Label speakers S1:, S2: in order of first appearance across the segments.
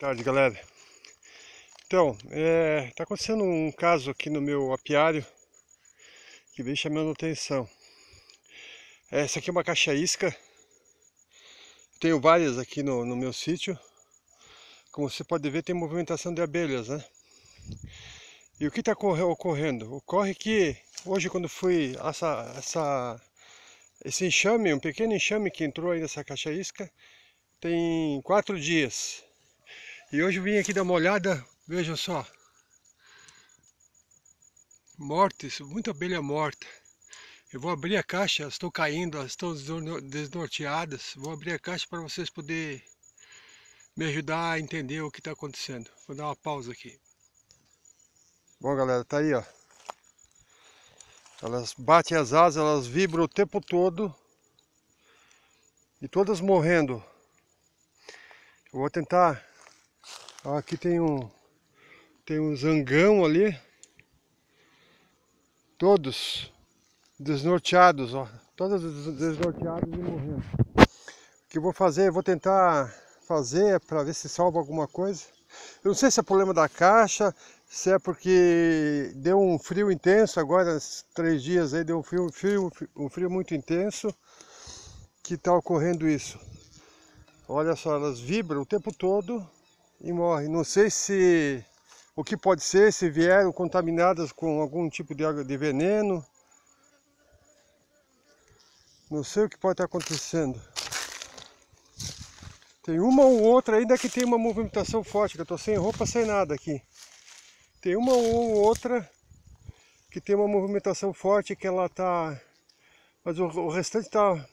S1: tarde, galera. Então, é, tá acontecendo um caso aqui no meu apiário que vem chamando atenção. Essa aqui é uma caixa isca. Tenho várias aqui no, no meu sítio. Como você pode ver, tem movimentação de abelhas, né? E o que está ocorrendo? Ocorre que hoje, quando fui essa, essa, esse enxame, um pequeno enxame que entrou aí nessa caixa isca, tem quatro dias. E hoje eu vim aqui dar uma olhada, veja só. Mortes, muita abelha morta. Eu vou abrir a caixa, elas estão caindo, elas estão desnorteadas. Vou abrir a caixa para vocês poderem me ajudar a entender o que está acontecendo. Vou dar uma pausa aqui. Bom galera, tá aí ó. Elas batem as asas, elas vibram o tempo todo. E todas morrendo. Eu vou tentar Aqui tem um tem um zangão ali. Todos desnorteados, ó. Todos desnorteados e morrendo. O que eu vou fazer, eu vou tentar fazer para ver se salva alguma coisa. Eu não sei se é problema da caixa, se é porque deu um frio intenso agora, três dias aí, deu um frio, frio, um frio muito intenso que está ocorrendo isso. Olha só, elas vibram o tempo todo e morre. Não sei se o que pode ser, se vieram contaminadas com algum tipo de água de veneno. Não sei o que pode estar acontecendo. Tem uma ou outra ainda que tem uma movimentação forte, que eu estou sem roupa, sem nada aqui. Tem uma ou outra que tem uma movimentação forte que ela está... Mas o, o restante está...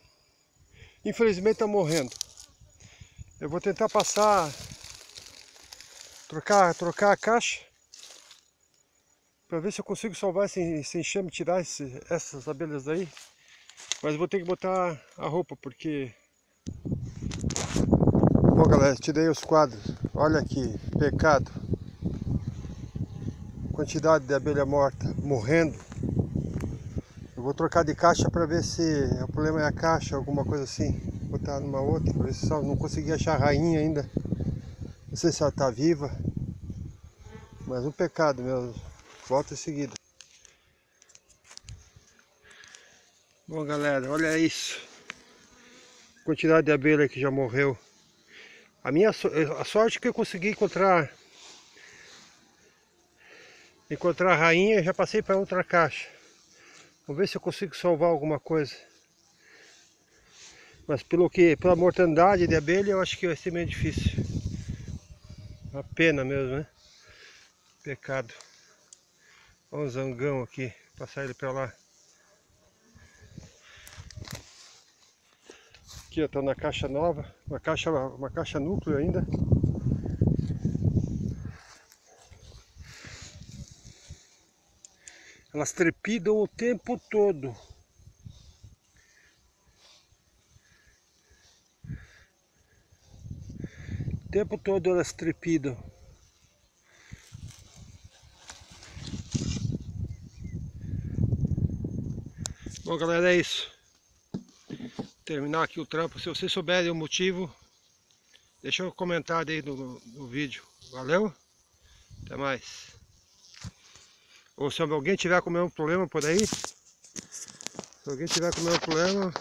S1: Infelizmente está morrendo. Eu vou tentar passar trocar, trocar a caixa para ver se eu consigo salvar esse, esse enxame, tirar esse, essas abelhas daí. Mas vou ter que botar a roupa porque... Bom galera, tirei os quadros. Olha aqui, pecado. Quantidade de abelha morta, morrendo. Eu vou trocar de caixa para ver se o problema é a caixa, alguma coisa assim. Botar numa outra, ver se só não consegui achar a rainha ainda. Não sei se ela está viva. Mas um pecado mesmo. Volta em seguida. Bom galera, olha isso. Quantidade de abelha que já morreu. A minha a sorte que eu consegui encontrar encontrar a rainha, já passei para outra caixa. Vamos ver se eu consigo salvar alguma coisa. Mas pelo que, pela mortandade de abelha, eu acho que vai ser meio difícil. Uma pena mesmo, né? Pecado. Olha um zangão aqui. Passar ele pra lá. Aqui ó, tá na caixa nova. Uma caixa, uma caixa núcleo ainda. Elas trepidam o tempo todo. O tempo todo elas trepidam. Bom galera, é isso. Terminar aqui o trampo. Se vocês souberem o motivo, deixa um comentário aí no, no vídeo. Valeu? Até mais. Ou se alguém tiver com o mesmo problema por aí, se alguém tiver com o mesmo problema,